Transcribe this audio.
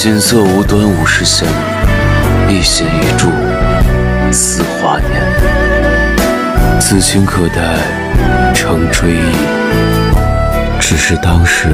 锦瑟无端五十弦一弦一柱思华年。此情可待成追忆。只是当时